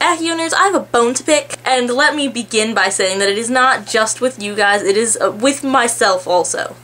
Accio I have a bone to pick, and let me begin by saying that it is not just with you guys, it is uh, with myself also.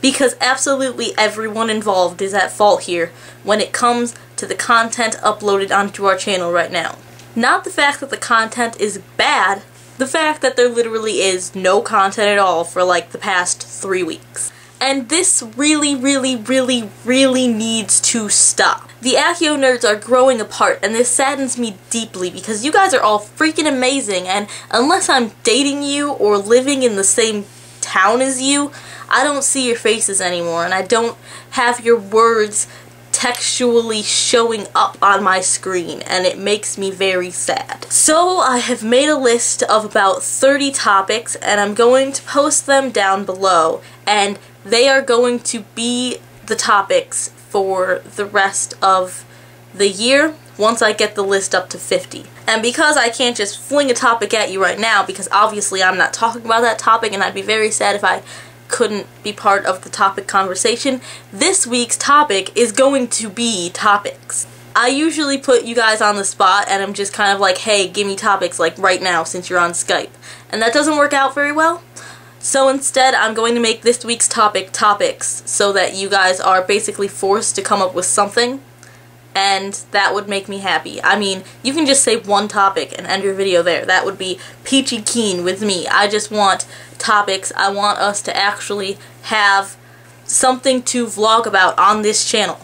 Because absolutely everyone involved is at fault here when it comes to the content uploaded onto our channel right now. Not the fact that the content is bad, the fact that there literally is no content at all for like the past three weeks. And this really, really, really, really needs to stop. The Accio nerds are growing apart, and this saddens me deeply because you guys are all freaking amazing, and unless I'm dating you or living in the same town as you, I don't see your faces anymore, and I don't have your words textually showing up on my screen and it makes me very sad. So I have made a list of about 30 topics and I'm going to post them down below and they are going to be the topics for the rest of the year once I get the list up to 50. And because I can't just fling a topic at you right now, because obviously I'm not talking about that topic and I'd be very sad if I couldn't be part of the topic conversation, this week's topic is going to be topics. I usually put you guys on the spot and I'm just kind of like, hey, give me topics like right now since you're on Skype. And that doesn't work out very well. So instead, I'm going to make this week's topic topics so that you guys are basically forced to come up with something and that would make me happy. I mean, you can just say one topic and end your video there. That would be peachy keen with me. I just want topics. I want us to actually have something to vlog about on this channel.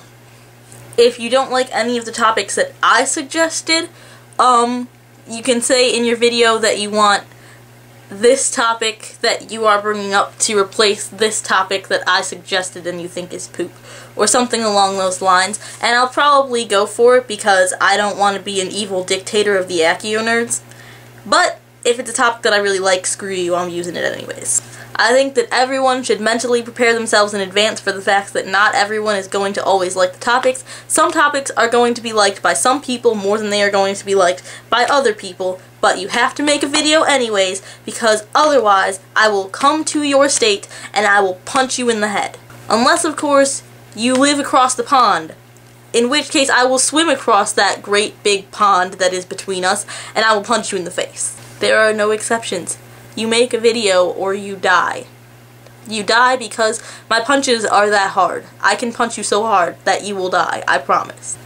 If you don't like any of the topics that I suggested, um, you can say in your video that you want this topic that you are bringing up to replace this topic that I suggested and you think is poop. Or something along those lines. And I'll probably go for it because I don't want to be an evil dictator of the Accio nerds. But if it's a topic that I really like, screw you, I'm using it anyways. I think that everyone should mentally prepare themselves in advance for the fact that not everyone is going to always like the topics. Some topics are going to be liked by some people more than they are going to be liked by other people, but you have to make a video anyways because otherwise I will come to your state and I will punch you in the head. Unless, of course, you live across the pond, in which case I will swim across that great big pond that is between us and I will punch you in the face. There are no exceptions. You make a video or you die. You die because my punches are that hard. I can punch you so hard that you will die, I promise.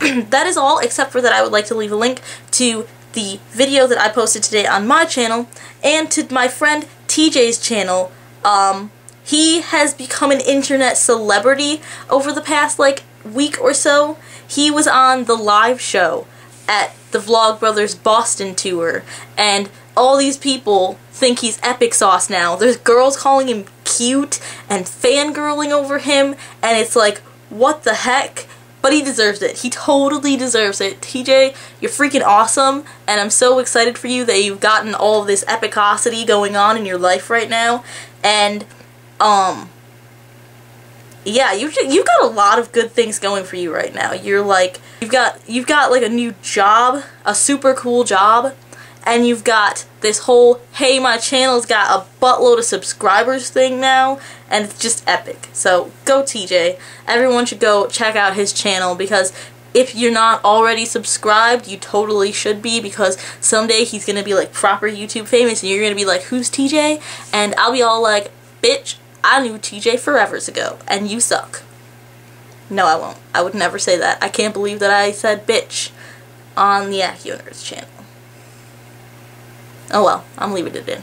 that is all, except for that I would like to leave a link to the video that I posted today on my channel and to my friend TJ's channel. Um, he has become an internet celebrity over the past, like, week or so. He was on the live show at the Vlogbrothers Boston tour, and all these people think he's epic sauce now. There's girls calling him cute and fangirling over him, and it's like, what the heck? But he deserves it. He totally deserves it. TJ, you're freaking awesome, and I'm so excited for you that you've gotten all of this epicosity going on in your life right now. And, um, yeah, you you've got a lot of good things going for you right now. You're like you've got you've got like a new job, a super cool job, and you've got this whole hey my channel's got a buttload of subscribers thing now, and it's just epic. So go TJ. Everyone should go check out his channel because if you're not already subscribed, you totally should be because someday he's gonna be like proper YouTube famous and you're gonna be like, who's TJ? And I'll be all like, bitch, I knew TJ forevers ago, and you suck. No, I won't. I would never say that. I can't believe that I said bitch on the Accio Nerds channel. Oh well, I'm leaving it in.